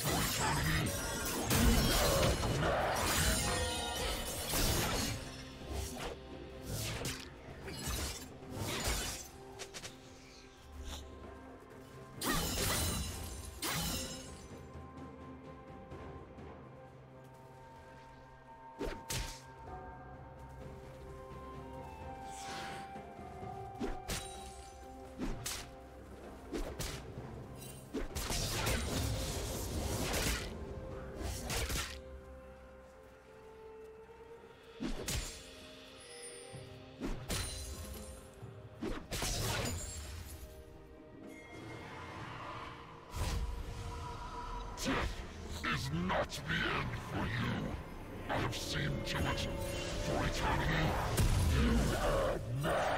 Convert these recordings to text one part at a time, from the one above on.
Let's go. Not the end for you. I have seen to it. For eternity, you are mine.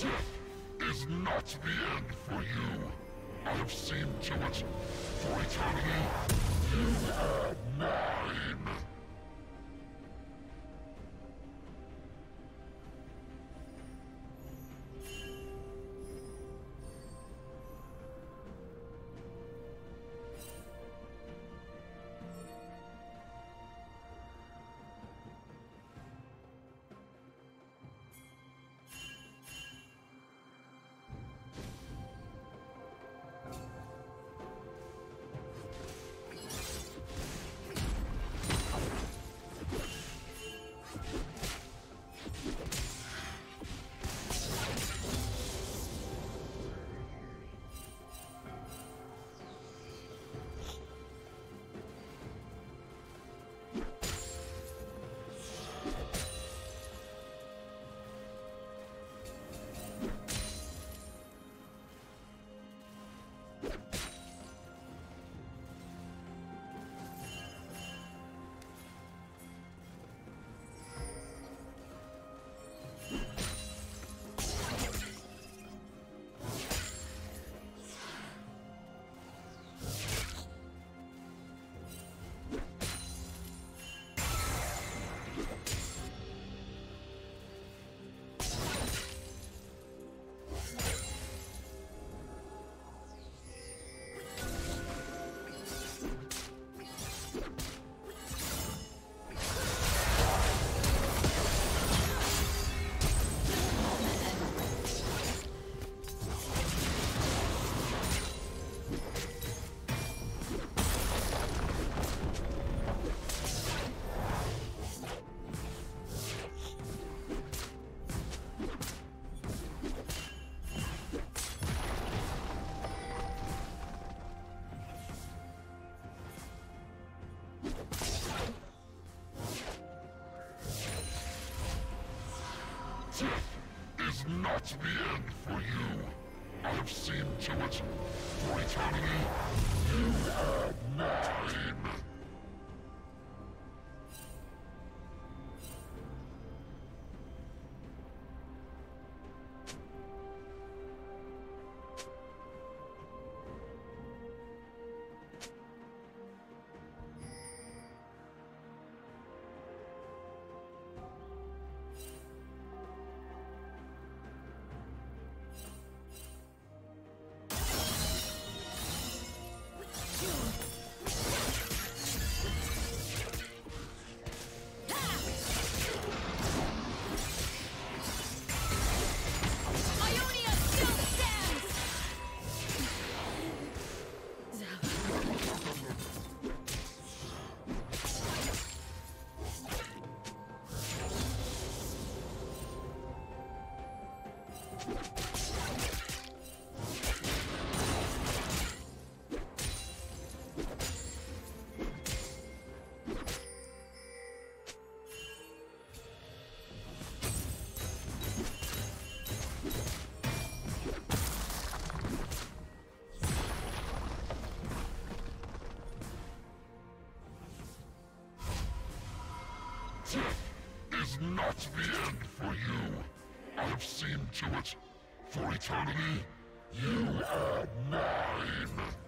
Is not the end for you. I have seen to it. For eternity, you are mine. Is not the end for you. I have seen to it. For eternity, is not the end for you. I have seen to it. For eternity, you are mine.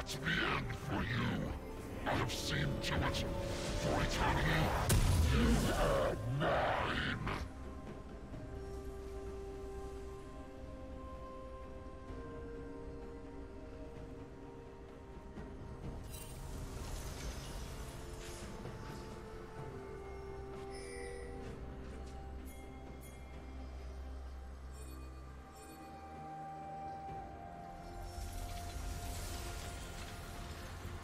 not the end for you. I have seen to it. For eternity, you are mine.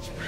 Death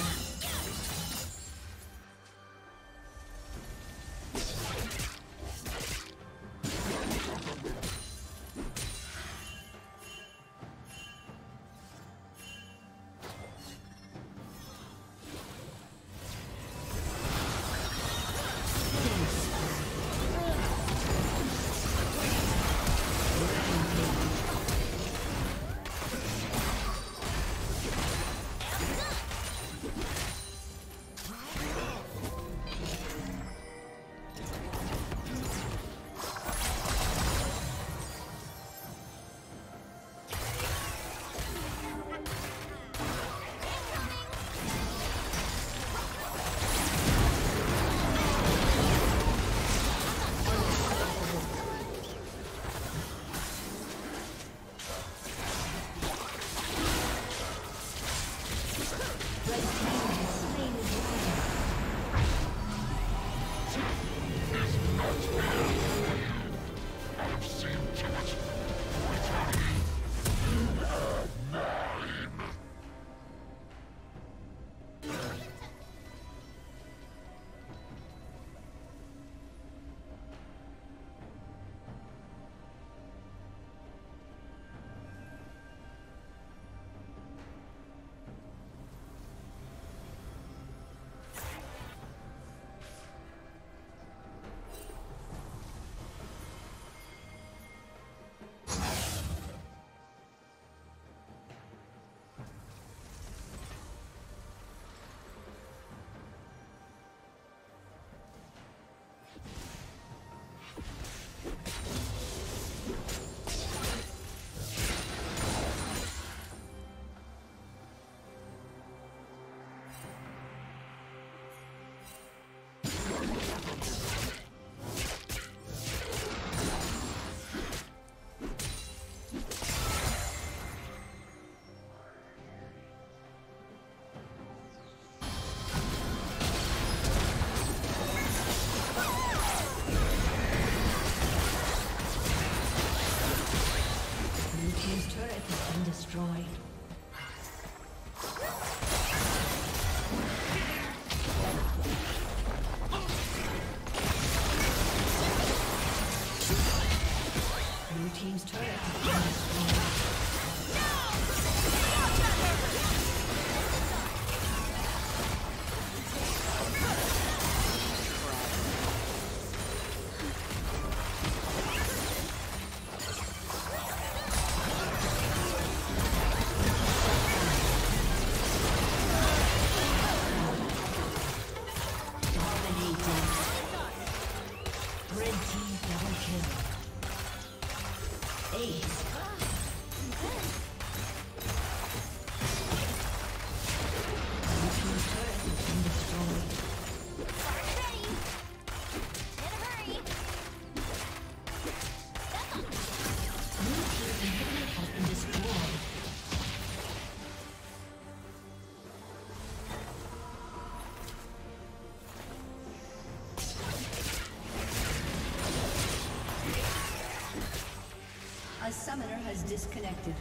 Disconnected.